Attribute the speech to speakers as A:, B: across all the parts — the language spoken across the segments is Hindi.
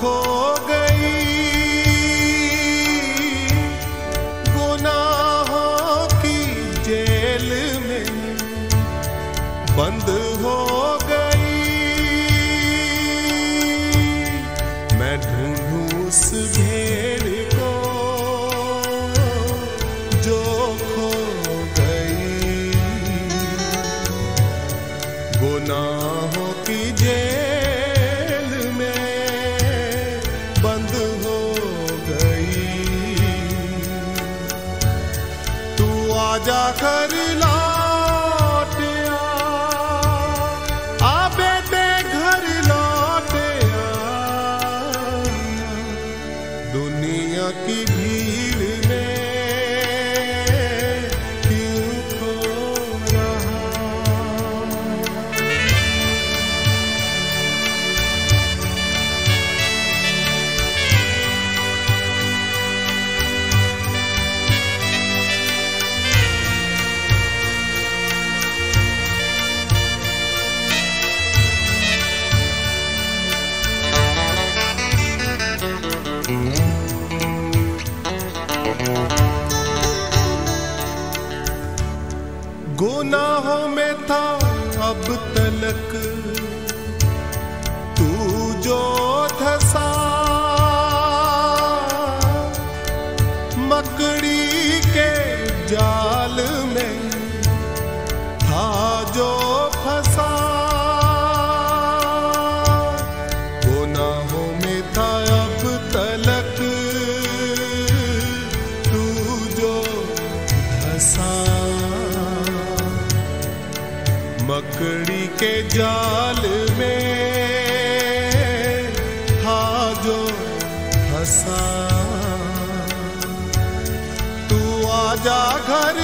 A: cold घड़ी के जाल में था जो फंसा तू आजा घर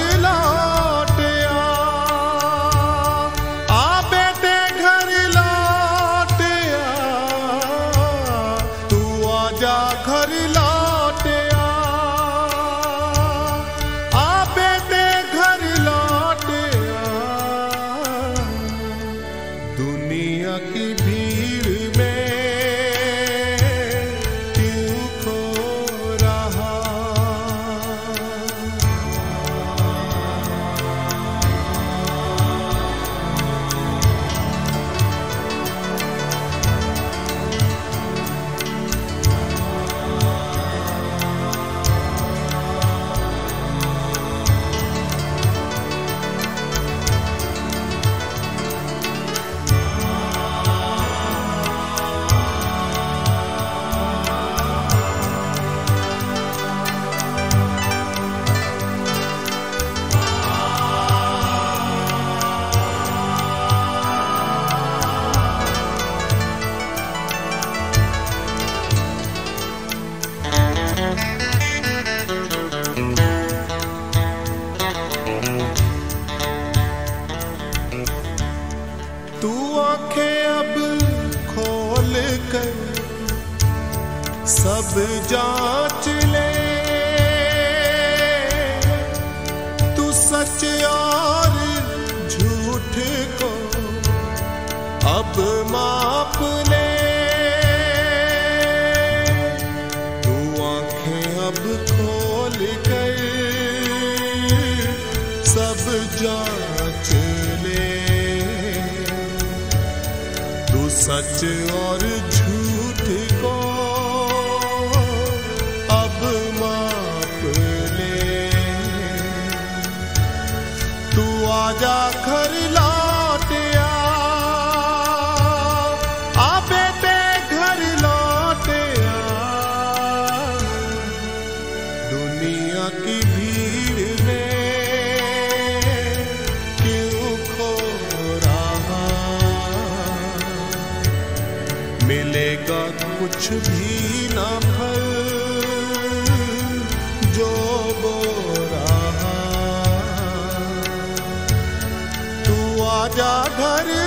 A: जांच ले तू सच और आजा घर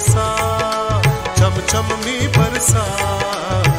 A: बरसा चमचम में बरसा।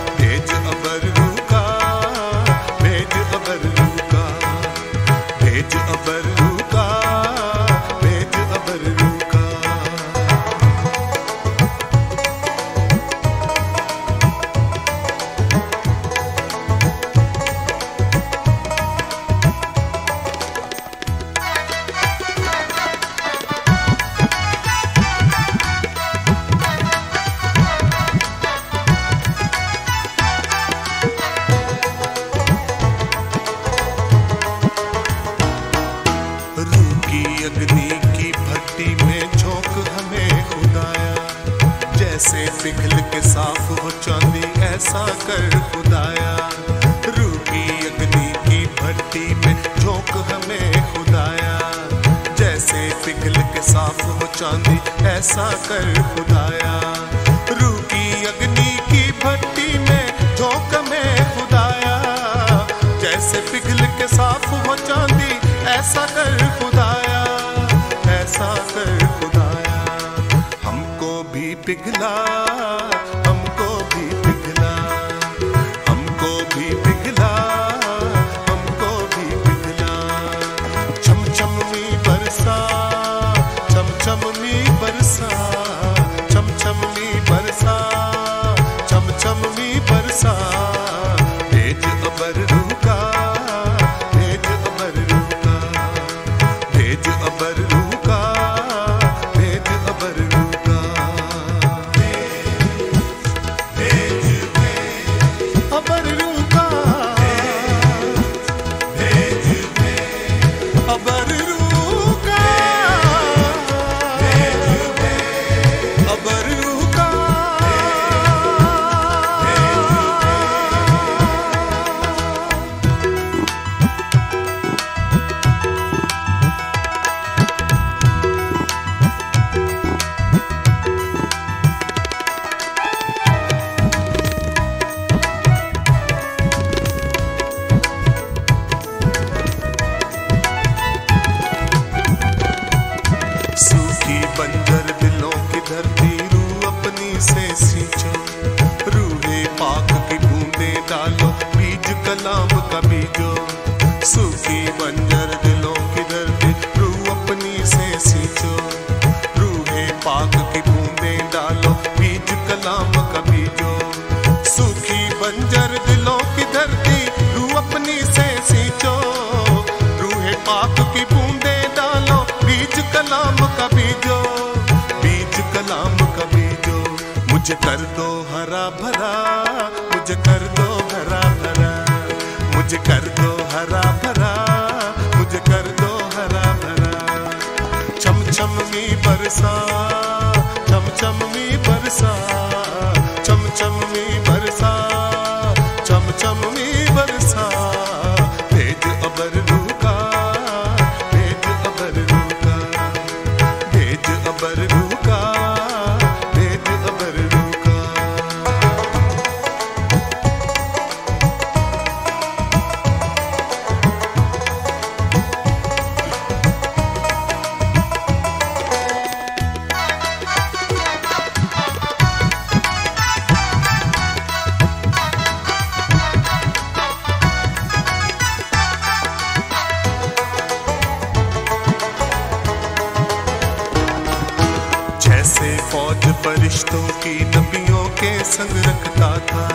A: फरिश्तों की नबियों के संग रखता था।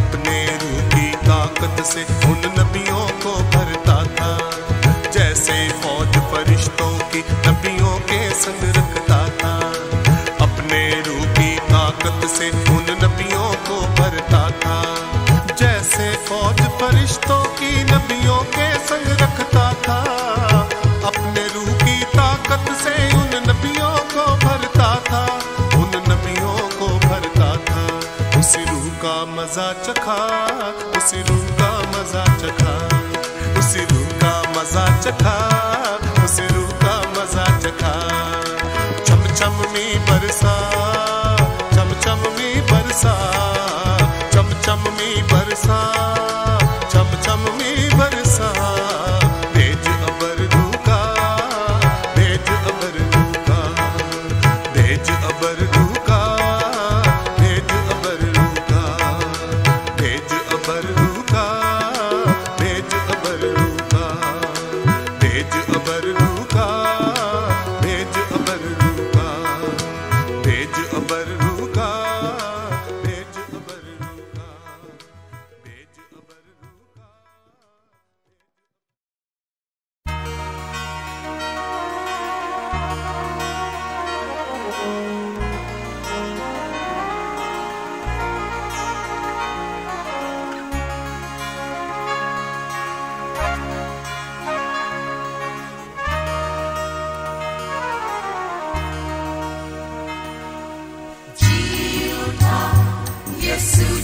A: अपने रूह की ताकत से उन मज़ा चखा, उसी रूह का मज़ा चखा, उसी रूह का मज़ा चखा। छम छम बरसा Jesus.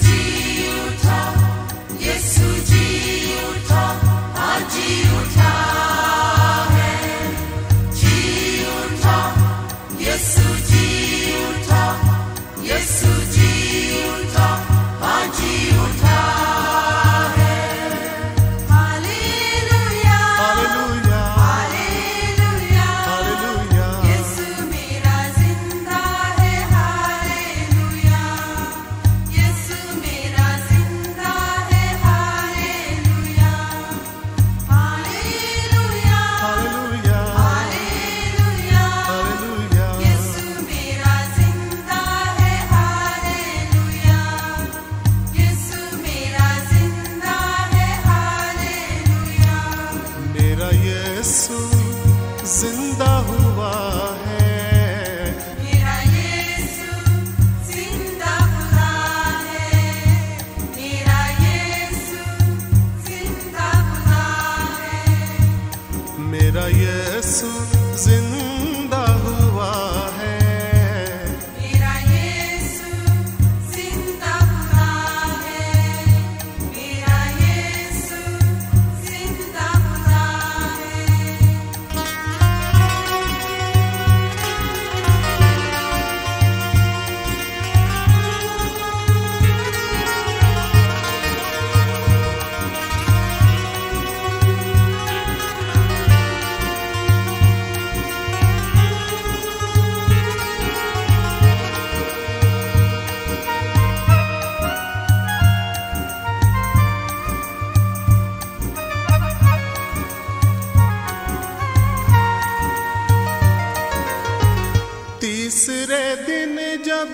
A: दिन जब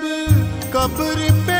A: कब्र पे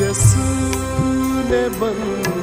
A: यसु बंद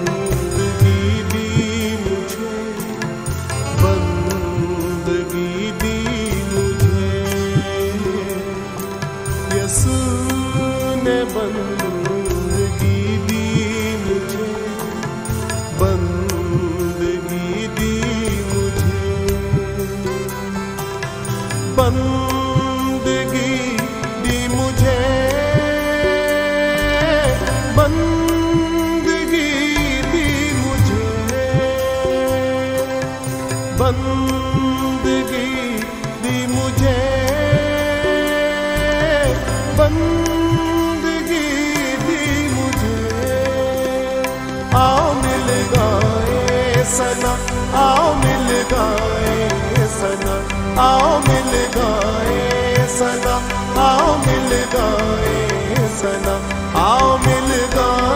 A: ਆਓ ਮਿਲ ਗਏ ਸਨਮ ਆਓ ਮਿਲ ਗਏ ਸਨਮ ਆਓ ਮਿਲ ਗਏ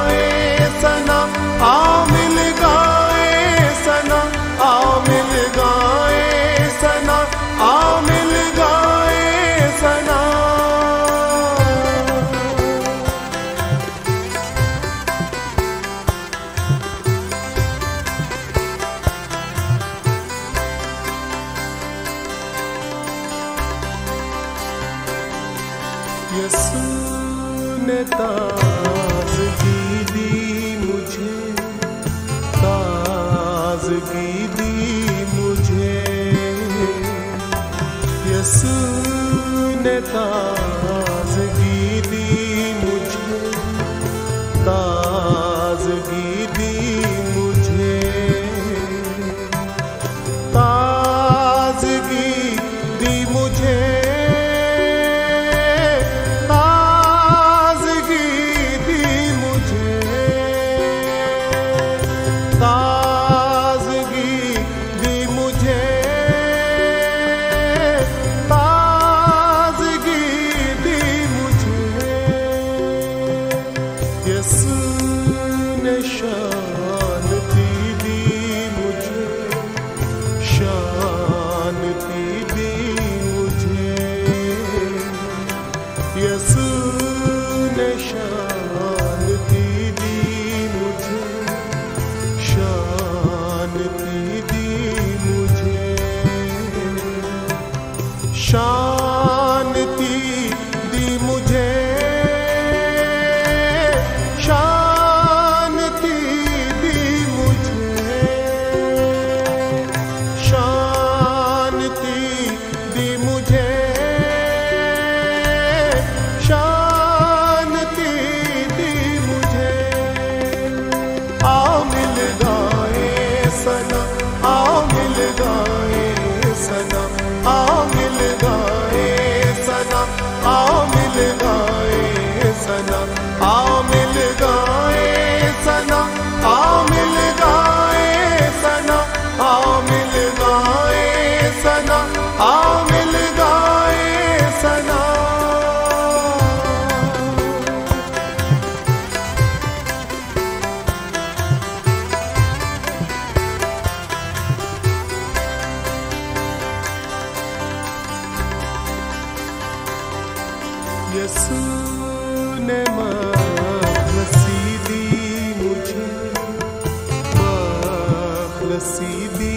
A: बसी दी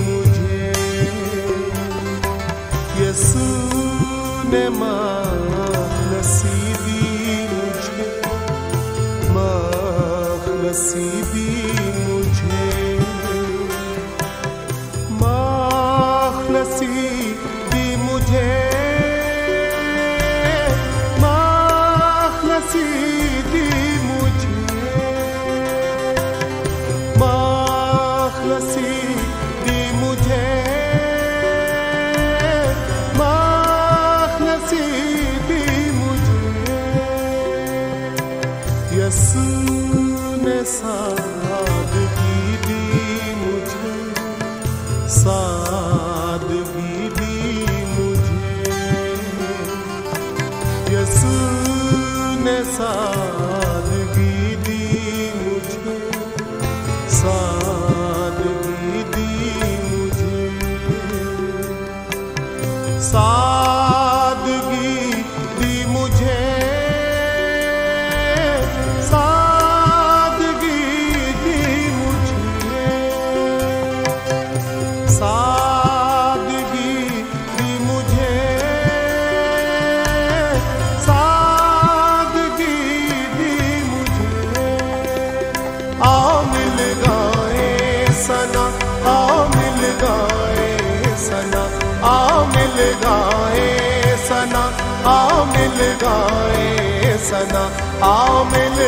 A: मुझे। यसू ने मा सना आ मिल